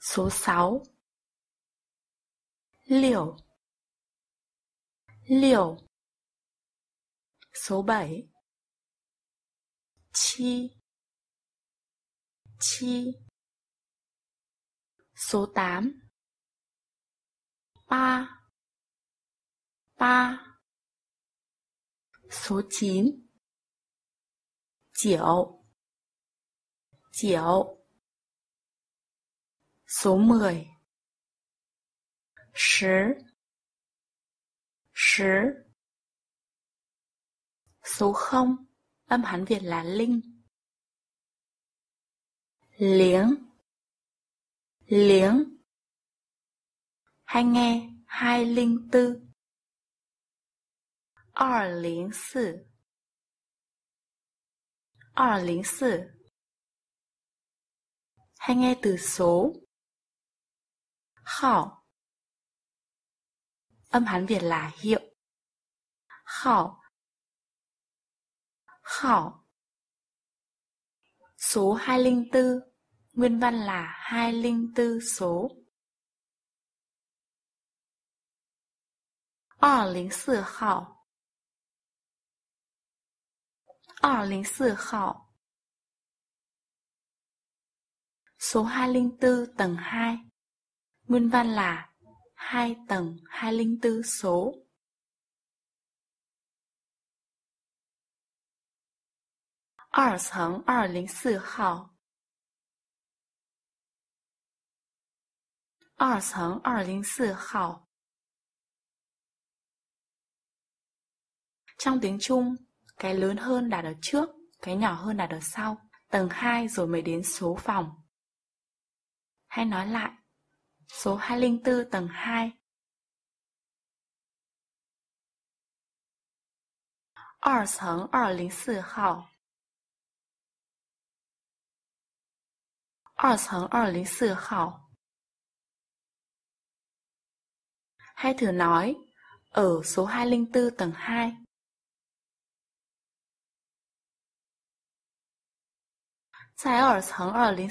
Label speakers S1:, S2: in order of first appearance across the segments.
S1: Số 6 Liều Liều Số 7 Chi. Chi. Số 8 Ba Ba Số 9 Chiểu Chiểu Số 10 số 0 Âm Hán Việt là Linh. Liếng. Liếng. Hay nghe 204 204 204 Hay nghe từ số. Hảo. Âm Hán Việt là hiệu. Hảo. Hảo. Số 204 Nguyên văn là 204 số. 204号204号 Số 204 tầng 2 Nguyên văn là 2 tầng 204 số Ở tầng 204 hào. Ở tầng 204 hào. Trong tiếng Trung, cái lớn hơn đặt ở trước, cái nhỏ hơn đặt ở sau, tầng 2 rồi mới đến số phòng. Hay nói lại, số 204 tầng 2. 二层二零四号，二层二零四号。Hay thử nói, ở số 204 tầng 2. 在二层二零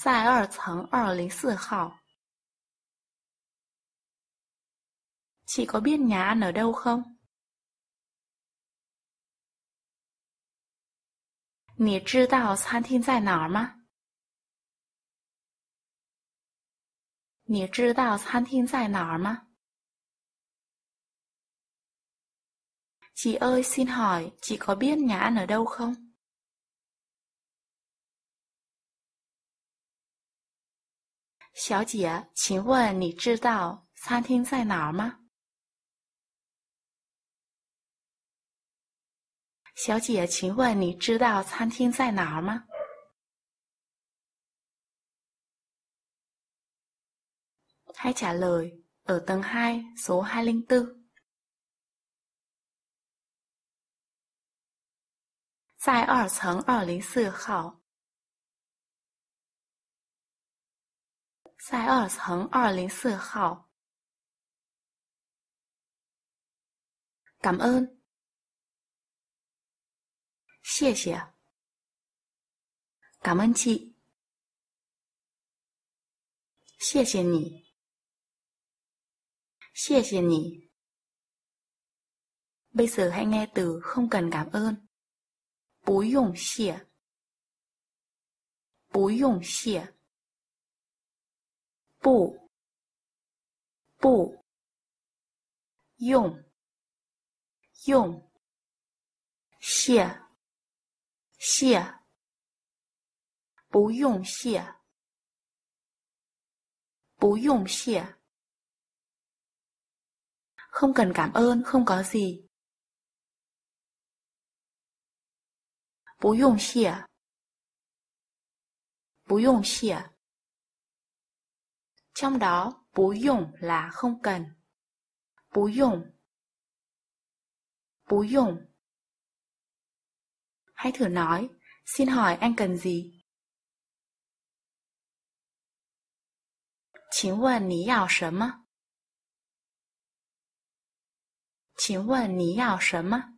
S1: 在二层二零四号。Chị có biết nhà ăn ở đâu không? 你知道餐厅在哪儿吗？你知道餐厅在哪儿吗？Chị ơi xin hỏi, chị có biết nhà ăn ở đâu không? 小姐，请问你知道餐厅在哪儿吗？小姐，请问你知道餐厅在哪儿吗？Hãy trả lời ở tầng 2, số 204. 在二层二零四号，在二层二零四号。感恩，谢谢，感恩节谢谢你，谢谢你。Bây giờ hãy nghe từ không cần cảm ơn. 不用谢，不用谢，不，不，用，用，谢，谢，不用谢，不用谢。Không cần cảm ơn, không có gì. 不用谢，不用谢。Trong đó, 不用 là không cần. 不用，不用。Hãy thử nói, xin hỏi anh cần gì? 请问你要什么？请问你要什么？